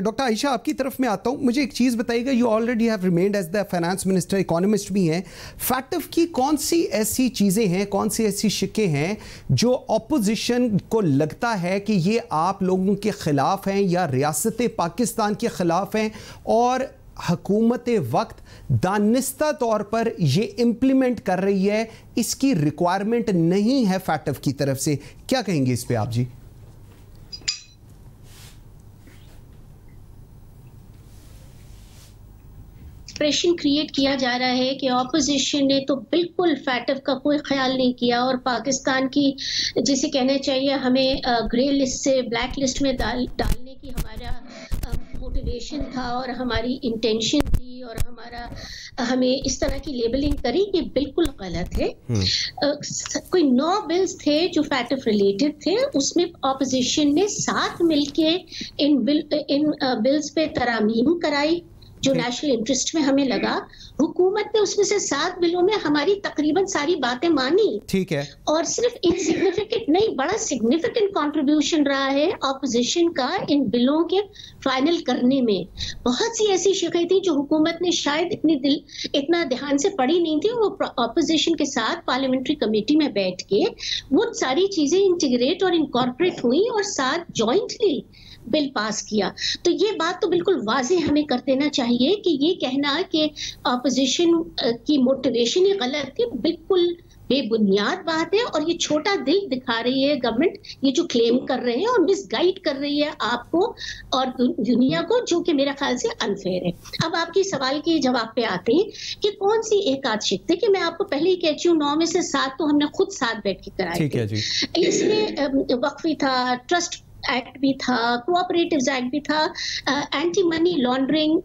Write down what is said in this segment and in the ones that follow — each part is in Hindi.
डॉक्टर आयशा, आपकी तरफ़ में आता हूँ। मुझे एक चीज़ बताइएगा you already have remained as the finance minister economist भी हैं। फैक्टिव की कौन सी ऐसी चीज़ें हैं, कौन सी ऐसी शिकें हैं जो अपोजिशन को लगता है कि ये आप लोगों के ख़िलाफ़ हैं या रियासत पाकिस्तान के ख़िलाफ़ हैं और हकूमत वक्त दानिस्ता तौर पर ये इम्प्लीमेंट कर रही है, इसकी रिक्वायरमेंट नहीं है फैटफ की तरफ़ से। क्या कहेंगे इस पर आप जी? एक्सप्रेशन क्रिएट किया जा रहा है कि ऑपोजिशन ने तो बिल्कुल फैटफ का कोई ख्याल नहीं किया और पाकिस्तान की जिसे कहना चाहिए हमें ग्रे लिस्ट से ब्लैक लिस्ट में डाल डालने की हमारा मोटिवेशन था और हमारी इंटेंशन थी और हमारा हमें इस तरह की लेबलिंग करी ये बिल्कुल गलत है। uh, कोई नौ बिल्स थे जो फैटफ रिलेटेड थे उसमें ऑपोजिशन ने साथ मिलके इन बिल इन बिल्स पे तरामीम कराई। जो नेशनल इंटरेस्ट में हमें लगा हुकूमत ने उसमें से सात बिलों में हमारी तकरीबन सारी बातें मानी। ठीक है। और सिर्फ़ इनसिग्निफिकेंट नहीं बड़ा सिग्निफिकेंट कंट्रीब्यूशन रहा है ऑपोजिशन का इन बिलों के फाइनल करने में। बहुत सी ऐसी शिकायत थी जो हुकूमत ने शायद इतनी दिल इतना ध्यान से पढ़ी नहीं थी वो ऑपोजिशन के साथ पार्लियामेंट्री कमेटी में बैठ के वो सारी चीज़ें इंटीग्रेट और इनकॉर्पोरेट हुई और साथ ज्वाइंटली बिल पास किया। तो ये बात तो बिल्कुल वाजे हमें कर देना चाहिए कि ये कहना कि अपोजिशन की मोटिवेशन ही गलत थी बिल्कुल बेबुनियाद बात है और ये छोटा दिल दिखा रही है गवर्नमेंट ये जो क्लेम कर रहे हैं और मिस गाइड कर रही है आपको और दुनिया को जो कि मेरा ख्याल से अनफेयर है। अब आपके सवाल के जवाब पे आते हैं कि कौन सी एक आध शिक देखिए मैं आपको पहले ही कहती हूँ नौ में से सात तो हमने खुद साथ बैठ के कराए इसमें वक्फी था ट्रस्ट एक्ट भी था कोऑपरेटिव एक्ट भी था एंटी मनी लॉन्ड्रिंग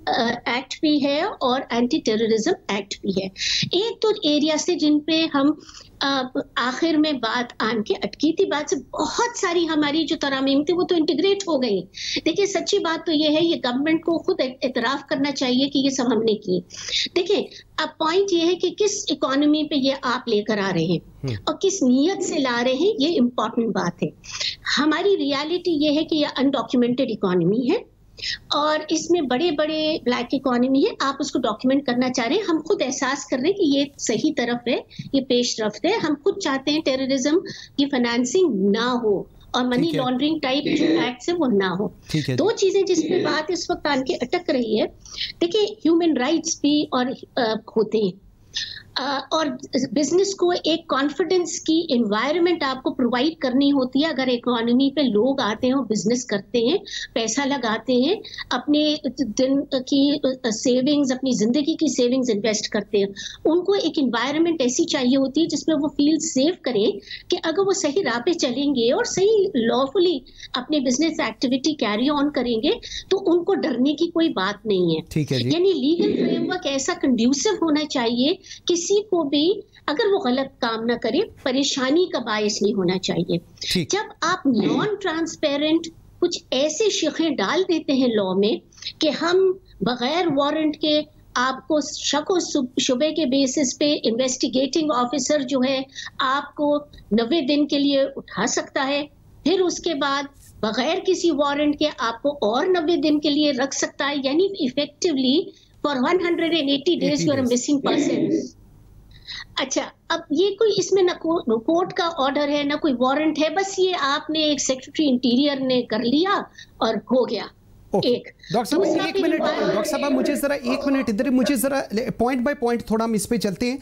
एक्ट भी है और एंटी टेररिज्म एक्ट भी है। एक तो एरिया से जिन पे हम आखिर में बात आन के अटकी थी बात से बहुत सारी हमारी जो तरामीम थी वो तो इंटीग्रेट हो गई। देखिए सच्ची बात तो ये है ये गवर्नमेंट को खुद इतराफ करना चाहिए कि ये सब हमने की देखिए अब पॉइंट ये है कि किस इकोनॉमी पे ये आप लेकर आ रहे हैं हम्म। और किस नीयत से ला रहे हैं ये इंपॉर्टेंट बात है। हमारी रियलिटी ये है कि ये अनडॉक्यूमेंटेड इकोनॉमी है और इसमें बड़े बड़े ब्लैक इकोनॉमी है। आप उसको डॉक्यूमेंट करना चाह रहे हैं हम खुद एहसास कर रहे हैं कि ये सही तरफ़ है ये पेश रफ्त है। हम खुद चाहते हैं टेररिज्म की फाइनेंसिंग ना हो और मनी लॉन्ड्रिंग टाइप जो एक्ट है वो ना हो। दो चीज़ें जिसपे बात इस वक्त आके अटक रही है देखिए ह्यूमन राइट्स भी और होते हैं। और बिज़नेस को एक कॉन्फिडेंस की इन्वायरमेंट आपको प्रोवाइड करनी होती है। अगर इकोनॉमी पे लोग आते हैं और बिज़नेस करते हैं पैसा लगाते हैं अपने दिन की सेविंग्स अपनी ज़िंदगी की सेविंग्स इन्वेस्ट करते हैं उनको एक इन्वायरमेंट ऐसी चाहिए होती है जिसमें वो फील सेफ़ करें कि अगर वो सही राह पे चलेंगे और सही लॉफुली अपने बिज़नेस एक्टिविटी कैरी ऑन करेंगे तो उनको डरने की कोई बात नहीं है। यानी लीगल फ्रेमवर्क ऐसा कंड्यूसिव होना चाहिए किसी को भी अगर वो गलत काम ना करे परेशानी का बायस नहीं होना चाहिए। जब आप नॉन ट्रांसपेरेंट कुछ ऐसे शिखें डाल देते हैं लॉ में कि हम बगैर वारंट के आपको शक और शुबे के बेसिस पे इन्वेस्टिगेटिंग ऑफिसर जो है आपको नब्बे दिन के लिए उठा सकता है। फिर उसके बाद बगैर किसी वारंट के आपको और नब्बे दिन के लिए रख सकता है। यानी effectively for 180 days you are missing person अच्छा अब ये कोई इसमें ना कोर्ट का ऑर्डर है ना कोई वारंट है बस ये आपने एक सेक्रेटरी इंटीरियर ने कर लिया और हो गया एक डॉक्टर साहब एक मिनट डॉक्टर साहब मुझे जरा एक मिनट इधर मुझे जरा पॉइंट बाय पॉइंट थोड़ा हम इस पे चलते हैं।